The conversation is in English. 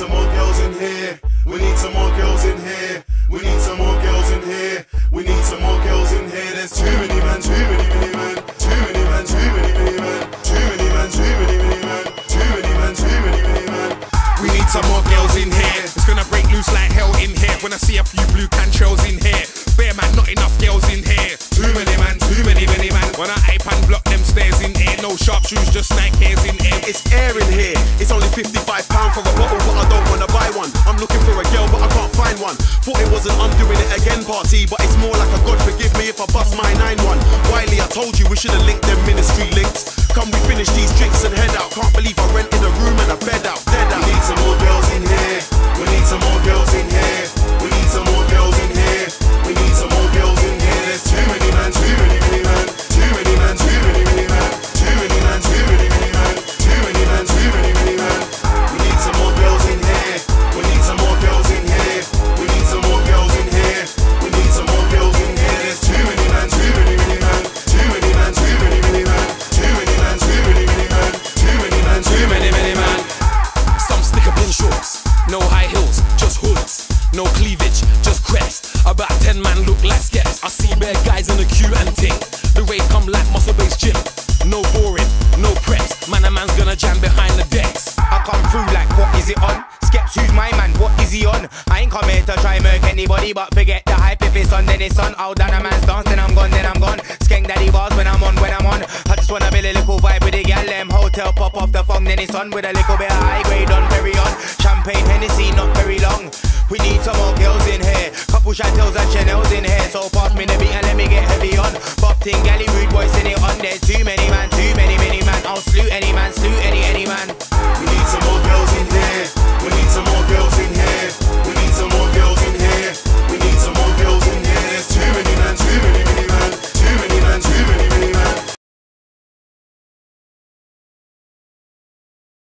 some more girls in here. We need some more girls in here. We need some more girls in here. We need some more girls in here. There's too many man, too many, many man. Too many man, too many, many man. Too many man, too many, many man. Too many man, too many, many man. We need some more girls in here. It's gonna break loose like hell in here. When I see a few blue cantrels in here. Bear man, not enough girls in here. Too many man, too many, many man. When I ape and block them stairs in here. No sharp shoes, just Nike Airs in here. It's air in here. It's only 55 pound for a bottle, but I don't wanna buy one. I'm looking for a girl, but I can't find one. Thought it wasn't I'm doing it again party, but it's more like a God forgive me if I bust my 9-1. Wiley, I told you we should have linked them ministry links. Come we finish these drinks and head out. Can't believe About 10 man look like skeps. I see bare guys in the queue and ting. The way come like muscle based gym. No boring, no preps. Man, a man's gonna jam behind the decks. I come through like, what is it on? Skeps, who's my man? What is he on? I ain't come here to try murk anybody, but forget the hype. If it's on, then it's on. I'll down a man's dance, then I'm gone, then I'm gone. Skank daddy bars when I'm on, when I'm on. I just wanna build a little vibe with the gal, them hotel pop off the phone, then it's on with a little bit of high grade on, very on. Champagne, Hennessy, not very long. We need some more girls here. Couple Chantels and Chanel's in here. So pass me the beat and let me get heavy on. Buff ting, galley, rude boys in it on. There's too many